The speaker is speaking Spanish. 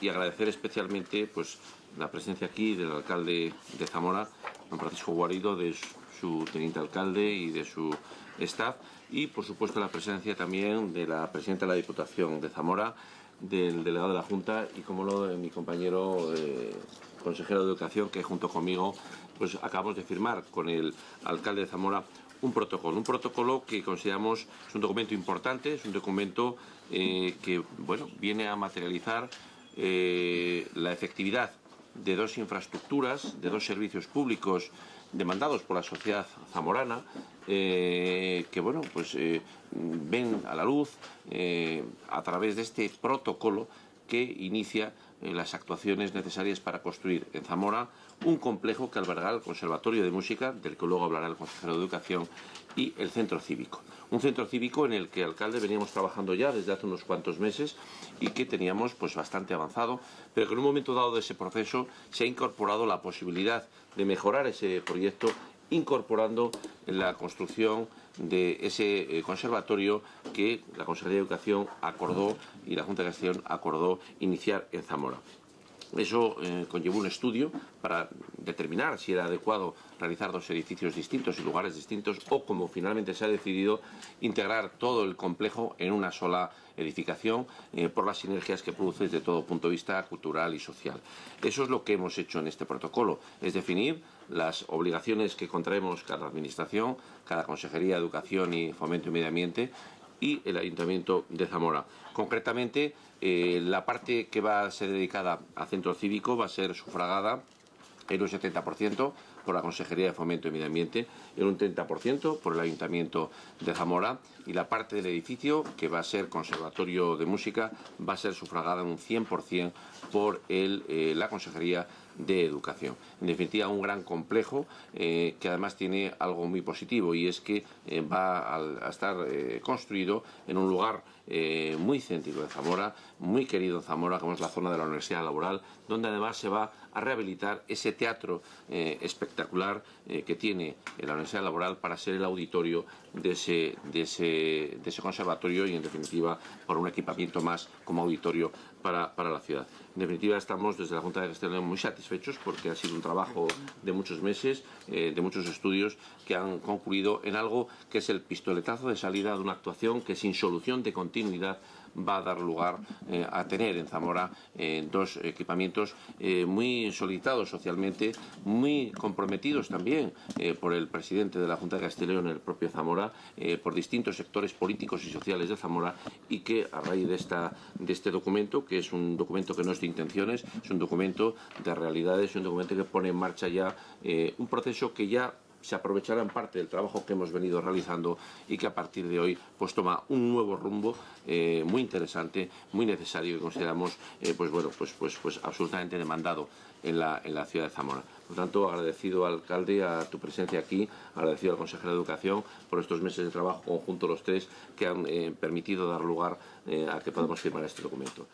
y agradecer especialmente pues, la presencia aquí del alcalde de Zamora, don Francisco Guarido, de su teniente alcalde y de su staff, y por supuesto la presencia también de la presidenta de la Diputación de Zamora, del delegado de la Junta y, como lo de mi compañero eh, consejero de Educación, que junto conmigo pues acabamos de firmar con el alcalde de Zamora un protocolo, un protocolo que consideramos es un documento importante, es un documento eh, que bueno viene a materializar eh, la efectividad de dos infraestructuras, de dos servicios públicos demandados por la sociedad zamorana, eh, que bueno, pues eh, ven a la luz a través de este protocolo que inicia las actuaciones necesarias para construir en Zamora un complejo que albergará el Conservatorio de Música, del que luego hablará el consejero de Educación, y el Centro Cívico. Un centro cívico en el que, alcalde, veníamos trabajando ya desde hace unos cuantos meses y que teníamos pues bastante avanzado, pero que en un momento dado de ese proceso se ha incorporado la posibilidad de mejorar ese proyecto incorporando la construcción de ese eh, conservatorio que la Consejería de Educación acordó y la Junta de Gestión acordó iniciar en Zamora. Eso eh, conllevó un estudio para determinar si era adecuado realizar dos edificios distintos y lugares distintos o, como finalmente se ha decidido, integrar todo el complejo en una sola edificación eh, por las sinergias que produce desde todo punto de vista cultural y social. Eso es lo que hemos hecho en este protocolo, es definir las obligaciones que contraemos cada administración, cada Consejería de Educación y Fomento y Medio Ambiente y el Ayuntamiento de Zamora. Concretamente, eh, la parte que va a ser dedicada al centro cívico va a ser sufragada en un 70% por la Consejería de Fomento y Medio Ambiente, en un 30% por el Ayuntamiento de Zamora y la parte del edificio, que va a ser Conservatorio de Música, va a ser sufragada en un 100% por el, eh, la Consejería de Educación. En definitiva, un gran complejo eh, que además tiene algo muy positivo y es que eh, va a, estar construido en un lugar muy céntrico de Zamora, muy querido en Zamora, como es la zona de la Universidad Laboral, donde además se va a rehabilitar ese teatro espectacular que tiene la Universidad Laboral para ser el auditorio de ese, de ese, de ese conservatorio y en definitiva por un equipamiento más como auditorio para, para la ciudad. En definitiva, estamos desde la Junta de Gestión muy satisfechos porque ha sido un trabajo de muchos meses, eh, de muchos estudios que han concluido en algo que es el pistoletazo de salida de una actuación que sin solución de continuidad va a dar lugar eh, a tener en Zamora eh, dos equipamientos muy solicitados socialmente, muy comprometidos también por el presidente de la Junta de Castellón, el propio Zamora, por distintos sectores políticos y sociales de Zamora y que a raíz de, esta, de este documento, que es un documento que no es de intenciones, es un documento de realidades, es un documento que pone en marcha ya eh, un proceso que ya se aprovechará en parte del trabajo que hemos venido realizando y que a partir de hoy pues toma un nuevo rumbo eh, muy interesante, muy necesario y consideramos eh, pues bueno pues pues pues absolutamente demandado en la, en la ciudad de Zamora. Por tanto, agradecido al alcalde a tu presencia aquí, agradecido al consejero de Educación por estos meses de trabajo conjunto los tres que han permitido dar lugar a que podamos firmar este documento.